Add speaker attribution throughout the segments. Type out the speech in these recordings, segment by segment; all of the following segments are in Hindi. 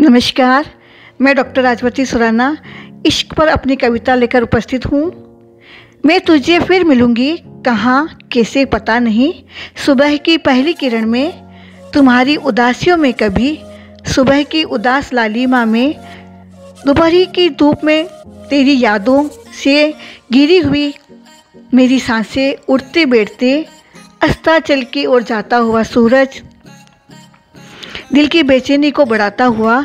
Speaker 1: नमस्कार, मैं डॉक्टर राजवती सुराना इश्क पर अपनी कविता लेकर उपस्थित हूँ। मैं तुझे फिर मिलूँगी, कहाँ, कैसे पता नहीं। सुबह की पहली किरण में, तुम्हारी उदासियों में कभी, सुबह की उदास लालिमा में, दोपहरी की धूप में तेरी यादों से गिरी हुई मेरी साँसें उड़ते बैठते अस्ताचल की ओर जाता हुआ सूरज। दिल की बेचैनी को बढ़ाता हुआ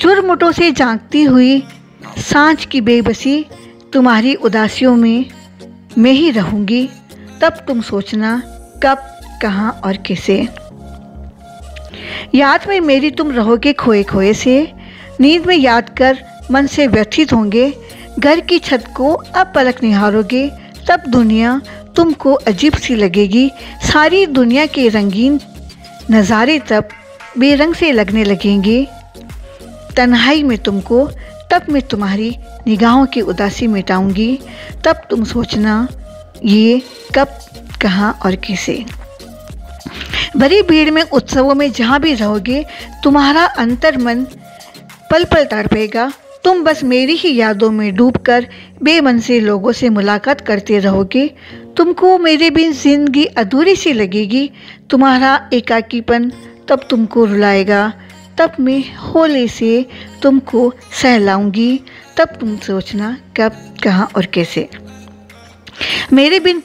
Speaker 1: चुरमुटों से झांकती हुई साँझ की बेबसी तुम्हारी उदासियों में मैं ही रहूँगी। तब तुम सोचना कब, कहाँ और कैसे। याद में मेरी तुम रहोगे खोए खोए से। नींद में याद कर मन से व्यथित होंगे। घर की छत को अब पलक निहारोगे, तब दुनिया तुमको अजीब सी लगेगी। सारी दुनिया के रंगीन नज़ारे तब बेरंग से लगने लगेंगे। तन्हाई में तुमको, तब मैं तुम्हारी निगाहों की उदासी मिटाऊँगी। तब तुम सोचना, ये कब, कहाँ और कैसे। बड़ी भीड़ में उत्सवों में जहाँ भी रहोगे, तुम्हारा अंतर मन पल पल तड़पेगा तुम बस मेरी ही यादों में डूबकर बेमन से लोगों से मुलाकात करते रहोगे। तुमको मेरे बिन ज़िंदगी अधूरी सी लगेगी। तुम्हारा एकाकीपन तब तुमको रुलाएगा। तब मैं होले से तुमको सहलाऊँगी। तब तुम सोचना कब, कहाँ और कैसे। मेरे बिन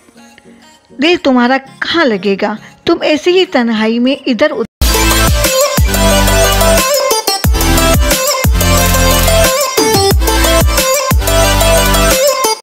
Speaker 1: दिल तुम्हारा कहाँ लगेगा? तुम ऐसे ही तन्हाई में इधर